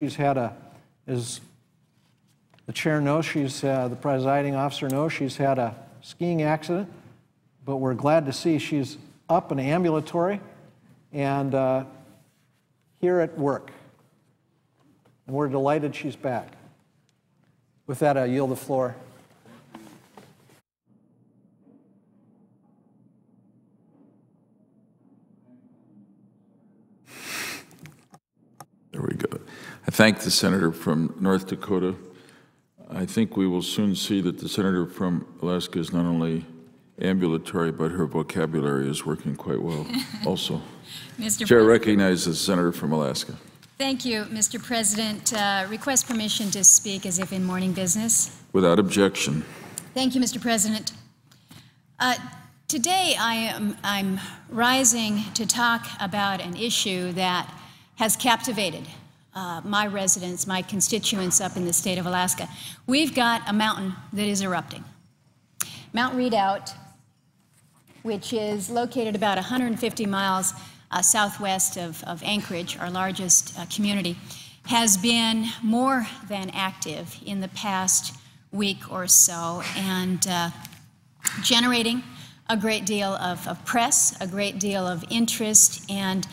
She's had a, as the chair knows, she's, uh, the presiding officer knows, she's had a skiing accident, but we're glad to see she's up and ambulatory and uh, here at work. And we're delighted she's back. With that, I yield the floor. I thank the senator from North Dakota. I think we will soon see that the senator from Alaska is not only ambulatory, but her vocabulary is working quite well also. Mr. Chair recognizes the senator from Alaska. Thank you, Mr. President. Uh, Request permission to speak as if in morning business. Without objection. Thank you, Mr. President. Uh, Today, I am, I'm rising to talk about an issue that has captivated uh, my residents, my constituents up in the state of Alaska. We've got a mountain that is erupting. Mount Redoubt, which is located about 150 miles uh, southwest of, of Anchorage, our largest uh, community, has been more than active in the past week or so and uh, generating a great deal of, of, press, a great deal of interest, and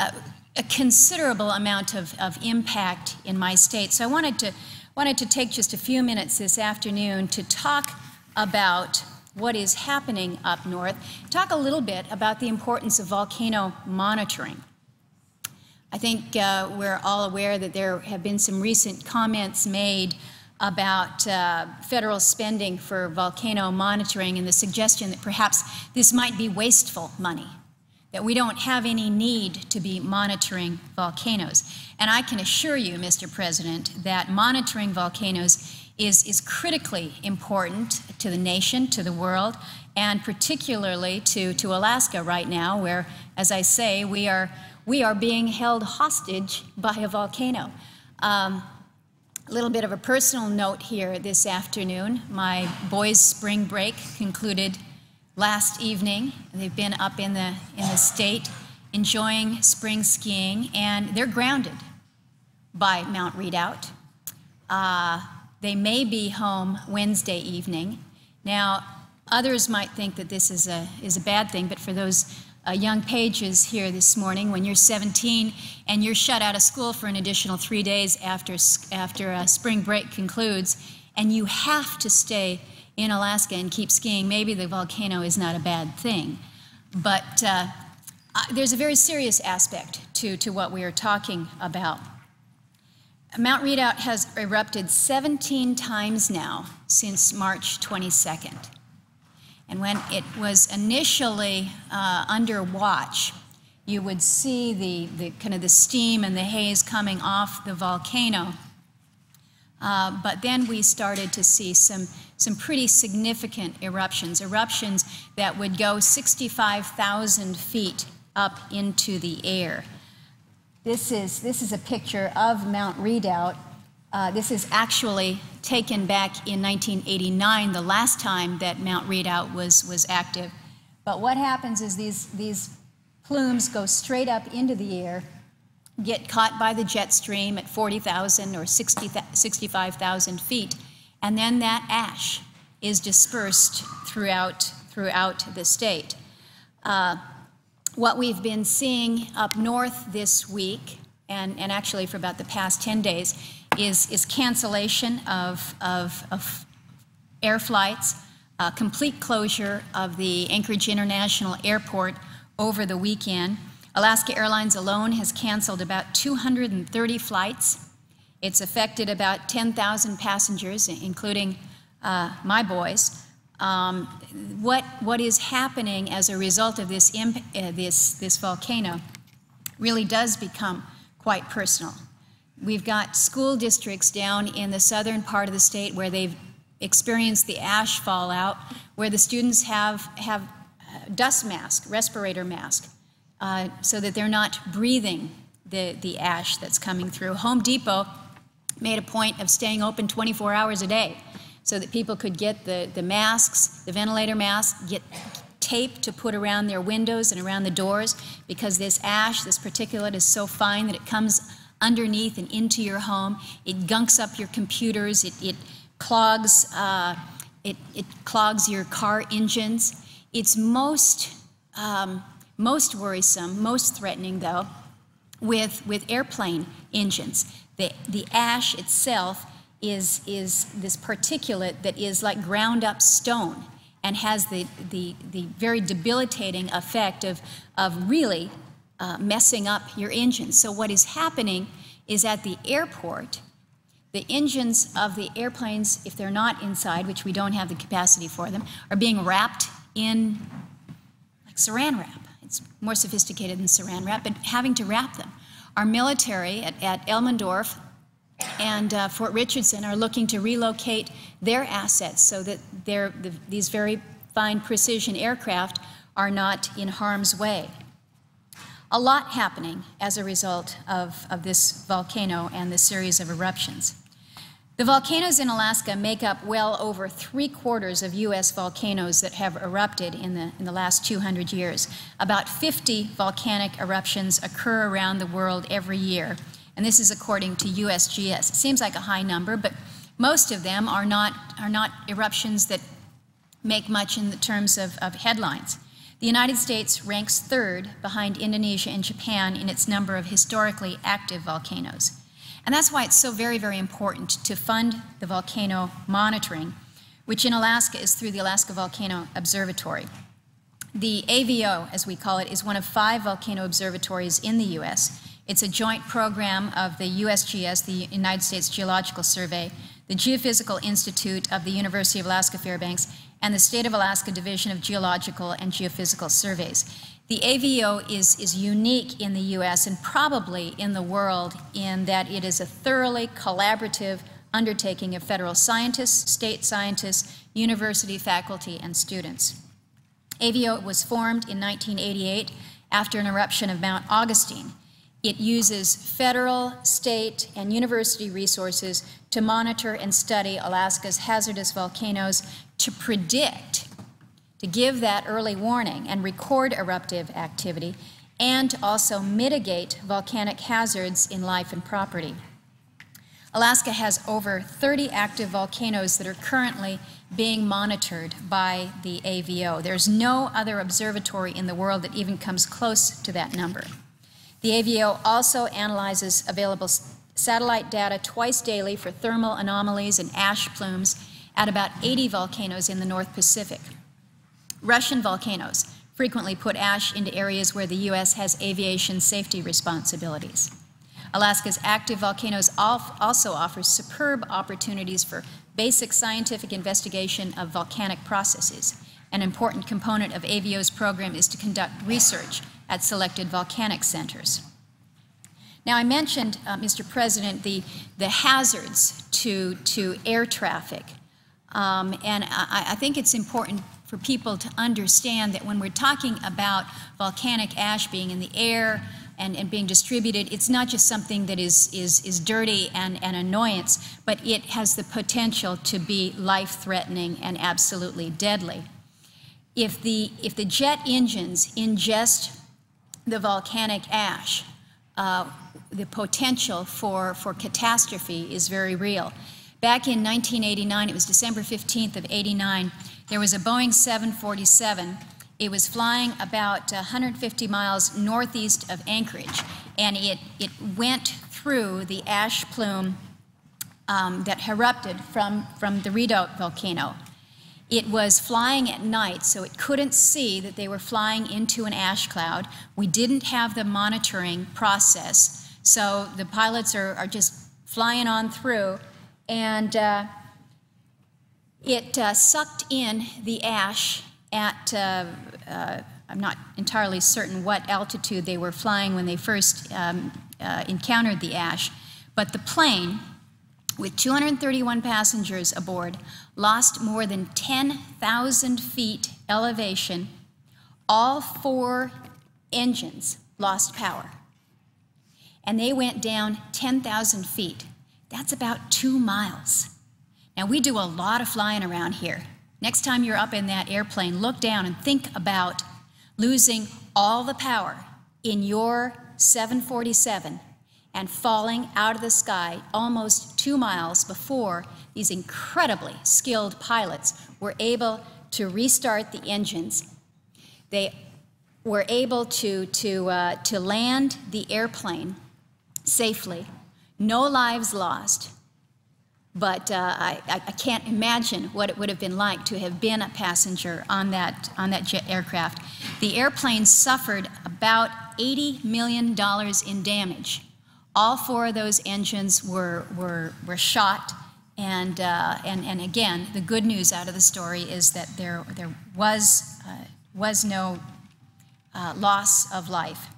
uh, a considerable amount of, of impact in my state. So I wanted to, wanted to take just a few minutes this afternoon to talk about what is happening up north, talk a little bit about the importance of volcano monitoring. I think uh, we're all aware that there have been some recent comments made about uh, federal spending for volcano monitoring and the suggestion that perhaps this might be wasteful money, that we don't have any need to be monitoring volcanoes. And I can assure you, Mr. President, that monitoring volcanoes is, is critically important to the nation, to the world, and particularly to, to Alaska right now, where, as I say, we are, we are being held hostage by a volcano. Um, a little bit of a personal note here this afternoon. My boys' spring break concluded last evening. They've been up in the, in the state enjoying spring skiing, and they're grounded by Mount Redoubt. Uh, they may be home Wednesday evening. Now, others might think that this is a, is a bad thing, but for those uh, young pages here this morning, when you're 17 and you're shut out of school for an additional three days after, after uh, spring break concludes, and you have to stay in Alaska and keep skiing, maybe the volcano is not a bad thing. But uh, there's a very serious aspect to, to what we are talking about. Mount Redoubt has erupted 17 times now since March 22nd. And when it was initially uh, under watch, you would see the, the kind of the steam and the haze coming off the volcano. Uh, but then we started to see some, some pretty significant eruptions, eruptions that would go 65,000 feet up into the air. This is, this is a picture of Mount Redoubt. Uh, this is actually taken back in 1989, the last time that Mount Redoubt was, was active. But what happens is these, these plumes go straight up into the air, get caught by the jet stream at 40,000 or 60, 65,000 feet, and then that ash is dispersed throughout, throughout the state. Uh, what we've been seeing up north this week, and, and actually for about the past 10 days, is, is cancellation of, of, of air flights, uh, complete closure of the Anchorage International Airport over the weekend. Alaska Airlines alone has canceled about 230 flights. It's affected about 10,000 passengers, including uh, my boys. Um, what, what is happening as a result of this, uh, this, this volcano really does become quite personal. We've got school districts down in the southern part of the state where they've experienced the ash fallout, where the students have, have dust mask, respirator mask, uh, so that they're not breathing the, the ash that's coming through. Home Depot made a point of staying open 24 hours a day so that people could get the, the masks, the ventilator masks, get tape to put around their windows and around the doors because this ash, this particulate is so fine that it comes underneath and into your home. It gunks up your computers. It, it clogs. Uh, it, it clogs your car engines. It's most um, most worrisome, most threatening, though, with with airplane engines. The the ash itself is is this particulate that is like ground up stone and has the the the very debilitating effect of of really uh, messing up your engine. So what is happening is at the airport, the engines of the airplanes, if they're not inside, which we don't have the capacity for them, are being wrapped in like saran wrap. It's more sophisticated than saran wrap, but having to wrap them. Our military at, at Elmendorf and uh, Fort Richardson are looking to relocate their assets so that the, these very fine precision aircraft are not in harm's way a lot happening as a result of, of this volcano and the series of eruptions. The volcanoes in Alaska make up well over three quarters of U.S. volcanoes that have erupted in the, in the last 200 years. About 50 volcanic eruptions occur around the world every year, and this is according to USGS. It seems like a high number, but most of them are not, are not eruptions that make much in the terms of, of headlines. The United States ranks third behind Indonesia and Japan in its number of historically active volcanoes. And that's why it's so very, very important to fund the volcano monitoring, which in Alaska is through the Alaska Volcano Observatory. The AVO, as we call it, is one of five volcano observatories in the U.S. It's a joint program of the USGS, the United States Geological Survey, the Geophysical Institute of the University of Alaska Fairbanks, and the State of Alaska Division of Geological and Geophysical Surveys. The AVO is, is unique in the US and probably in the world in that it is a thoroughly collaborative undertaking of federal scientists, state scientists, university faculty, and students. AVO was formed in 1988 after an eruption of Mount Augustine. It uses federal, state, and university resources to monitor and study Alaska's hazardous volcanoes to predict, to give that early warning and record eruptive activity, and to also mitigate volcanic hazards in life and property. Alaska has over 30 active volcanoes that are currently being monitored by the AVO. There's no other observatory in the world that even comes close to that number. The AVO also analyzes available satellite data twice daily for thermal anomalies and ash plumes at about 80 volcanoes in the North Pacific. Russian volcanoes frequently put ash into areas where the U.S. has aviation safety responsibilities. Alaska's active volcanoes also offer superb opportunities for basic scientific investigation of volcanic processes. An important component of AVO's program is to conduct research at selected volcanic centers. Now, I mentioned, uh, Mr. President, the, the hazards to, to air traffic um, and I, I think it's important for people to understand that when we're talking about volcanic ash being in the air and, and being distributed, it's not just something that is, is, is dirty and an annoyance, but it has the potential to be life-threatening and absolutely deadly. If the, if the jet engines ingest the volcanic ash, uh, the potential for, for catastrophe is very real. Back in 1989, it was December 15th of 89, there was a Boeing 747. It was flying about 150 miles northeast of Anchorage, and it, it went through the ash plume um, that erupted from, from the Redoubt volcano. It was flying at night, so it couldn't see that they were flying into an ash cloud. We didn't have the monitoring process, so the pilots are, are just flying on through and uh, it uh, sucked in the ash at, uh, uh, I'm not entirely certain what altitude they were flying when they first um, uh, encountered the ash, but the plane, with 231 passengers aboard, lost more than 10,000 feet elevation. All four engines lost power. And they went down 10,000 feet. That's about two miles. Now, we do a lot of flying around here. Next time you're up in that airplane, look down and think about losing all the power in your 747 and falling out of the sky almost two miles before these incredibly skilled pilots were able to restart the engines. They were able to, to, uh, to land the airplane safely, no lives lost. But uh, I, I can't imagine what it would have been like to have been a passenger on that, on that jet aircraft. The airplane suffered about $80 million in damage. All four of those engines were, were, were shot. And, uh, and, and again, the good news out of the story is that there, there was, uh, was no uh, loss of life.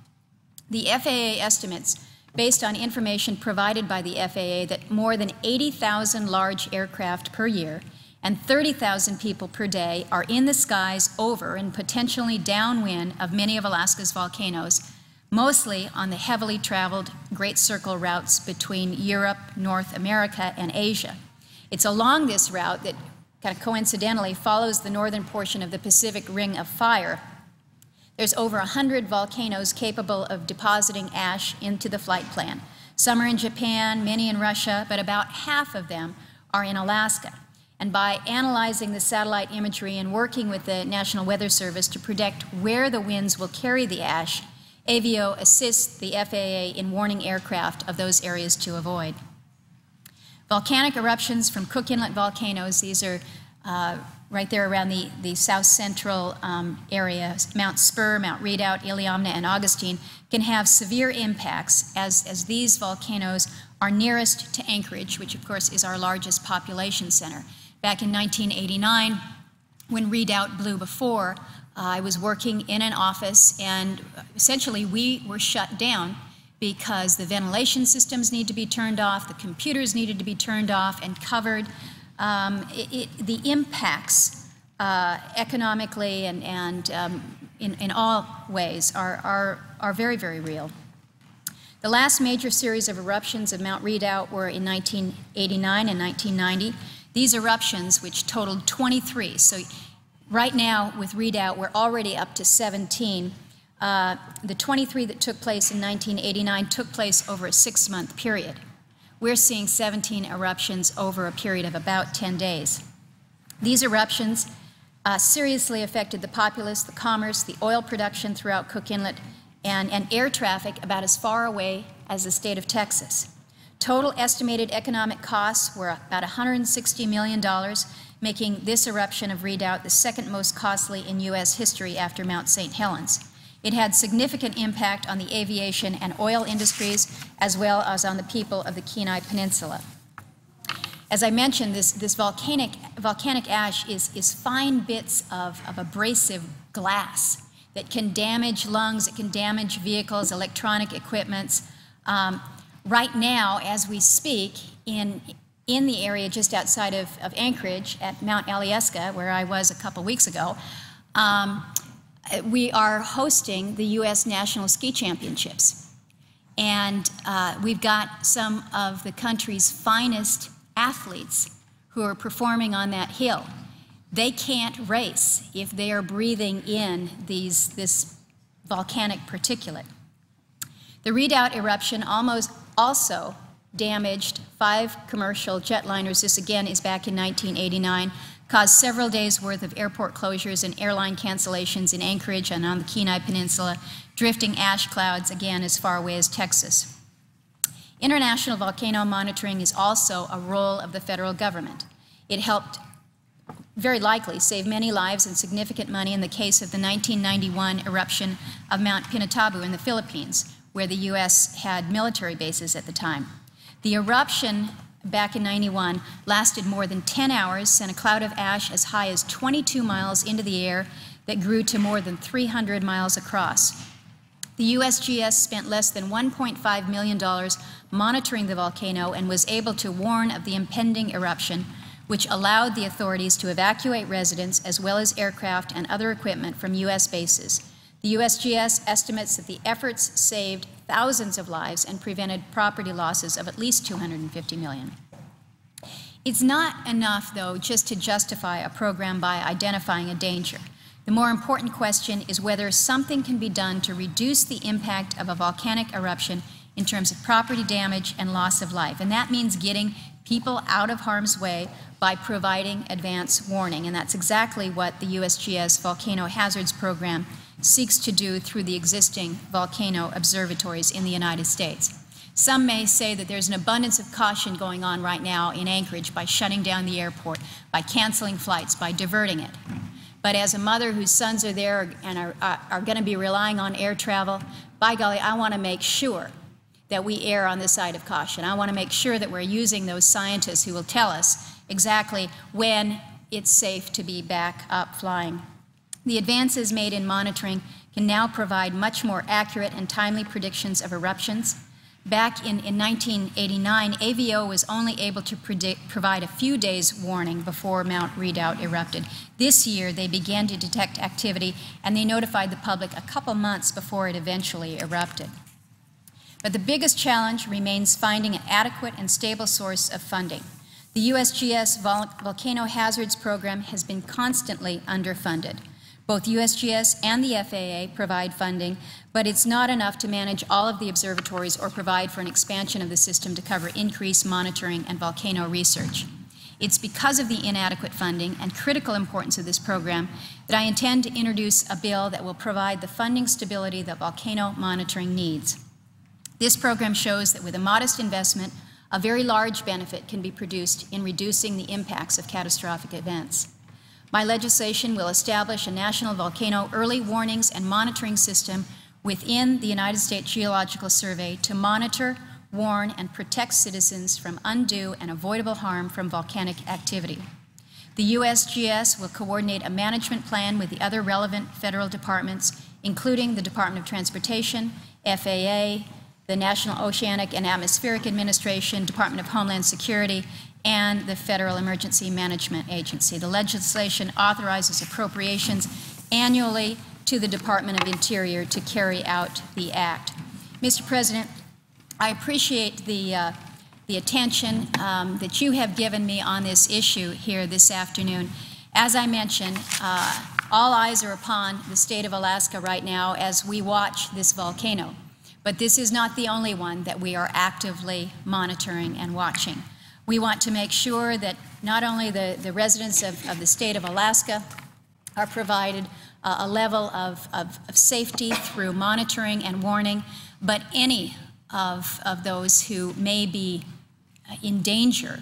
The FAA estimates, based on information provided by the FAA, that more than 80,000 large aircraft per year and 30,000 people per day are in the skies over and potentially downwind of many of Alaska's volcanoes, mostly on the heavily traveled Great Circle routes between Europe, North America, and Asia. It's along this route that kind of coincidentally follows the northern portion of the Pacific Ring of Fire there's over 100 volcanoes capable of depositing ash into the flight plan. Some are in Japan, many in Russia, but about half of them are in Alaska. And by analyzing the satellite imagery and working with the National Weather Service to predict where the winds will carry the ash, AVO assists the FAA in warning aircraft of those areas to avoid. Volcanic eruptions from Cook Inlet volcanoes, these are uh, right there around the, the south central um, area, Mount Spurr, Mount Redoubt, Iliamna, and Augustine, can have severe impacts as, as these volcanoes are nearest to Anchorage, which of course is our largest population center. Back in 1989, when Redoubt blew before, uh, I was working in an office and essentially we were shut down because the ventilation systems need to be turned off, the computers needed to be turned off and covered um, it, it, the impacts uh, economically and, and um, in, in all ways are, are, are very, very real. The last major series of eruptions of Mount Redoubt were in 1989 and 1990. These eruptions, which totaled 23, so right now with Redoubt, we're already up to 17. Uh, the 23 that took place in 1989 took place over a six month period we're seeing 17 eruptions over a period of about 10 days. These eruptions uh, seriously affected the populace, the commerce, the oil production throughout Cook Inlet, and, and air traffic about as far away as the state of Texas. Total estimated economic costs were about $160 million, making this eruption of Redoubt the second most costly in U.S. history after Mount St. Helens. It had significant impact on the aviation and oil industries, as well as on the people of the Kenai Peninsula. As I mentioned, this, this volcanic, volcanic ash is, is fine bits of, of abrasive glass that can damage lungs, it can damage vehicles, electronic equipments. Um, right now, as we speak, in, in the area just outside of, of Anchorage at Mount Alyeska, where I was a couple weeks ago, um, we are hosting the U.S. National Ski Championships. And uh, we've got some of the country's finest athletes who are performing on that hill. They can't race if they are breathing in these, this volcanic particulate. The Redoubt eruption almost also damaged five commercial jetliners. This again is back in 1989 caused several days' worth of airport closures and airline cancellations in Anchorage and on the Kenai Peninsula, drifting ash clouds again as far away as Texas. International volcano monitoring is also a role of the federal government. It helped very likely save many lives and significant money in the case of the 1991 eruption of Mount Pinatubo in the Philippines, where the U.S. had military bases at the time. The eruption back in 91 lasted more than 10 hours, sent a cloud of ash as high as 22 miles into the air that grew to more than 300 miles across. The USGS spent less than $1.5 million monitoring the volcano and was able to warn of the impending eruption, which allowed the authorities to evacuate residents as well as aircraft and other equipment from U.S. bases. The USGS estimates that the efforts saved thousands of lives and prevented property losses of at least 250 million. It's not enough, though, just to justify a program by identifying a danger. The more important question is whether something can be done to reduce the impact of a volcanic eruption in terms of property damage and loss of life. And that means getting people out of harm's way by providing advance warning. And that's exactly what the USGS Volcano Hazards Program seeks to do through the existing volcano observatories in the United States. Some may say that there's an abundance of caution going on right now in Anchorage by shutting down the airport, by canceling flights, by diverting it. But as a mother whose sons are there and are, are, are going to be relying on air travel, by golly, I want to make sure that we err on the side of caution. I want to make sure that we're using those scientists who will tell us exactly when it's safe to be back up flying. The advances made in monitoring can now provide much more accurate and timely predictions of eruptions. Back in, in 1989, AVO was only able to predict, provide a few days' warning before Mount Redoubt erupted. This year, they began to detect activity and they notified the public a couple months before it eventually erupted. But the biggest challenge remains finding an adequate and stable source of funding. The USGS Vol Volcano Hazards Program has been constantly underfunded. Both USGS and the FAA provide funding, but it's not enough to manage all of the observatories or provide for an expansion of the system to cover increased monitoring and volcano research. It's because of the inadequate funding and critical importance of this program that I intend to introduce a bill that will provide the funding stability that volcano monitoring needs. This program shows that with a modest investment, a very large benefit can be produced in reducing the impacts of catastrophic events. My legislation will establish a national volcano early warnings and monitoring system within the United States Geological Survey to monitor, warn, and protect citizens from undue and avoidable harm from volcanic activity. The USGS will coordinate a management plan with the other relevant federal departments, including the Department of Transportation, FAA, the National Oceanic and Atmospheric Administration, Department of Homeland Security, and the Federal Emergency Management Agency. The legislation authorizes appropriations annually to the Department of Interior to carry out the act. Mr. President, I appreciate the, uh, the attention um, that you have given me on this issue here this afternoon. As I mentioned, uh, all eyes are upon the state of Alaska right now as we watch this volcano. But this is not the only one that we are actively monitoring and watching. We want to make sure that not only the, the residents of, of the state of Alaska are provided uh, a level of, of, of, safety through monitoring and warning, but any of, of those who may be in danger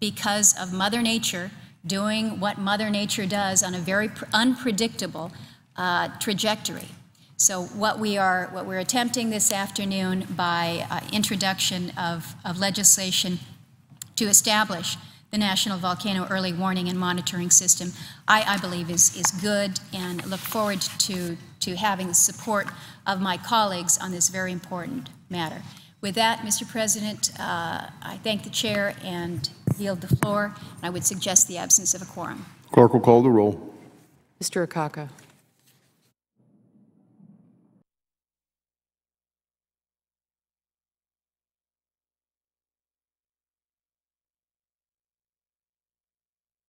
because of Mother Nature doing what Mother Nature does on a very unpredictable uh, trajectory. So what we are, what we're attempting this afternoon by uh, introduction of, of legislation to establish the National Volcano Early Warning and Monitoring System, I, I, believe is, is good and look forward to, to having the support of my colleagues on this very important matter. With that, Mr. President, uh, I thank the chair and yield the floor. I would suggest the absence of a quorum. Clerk will call the roll. Mr. Akaka.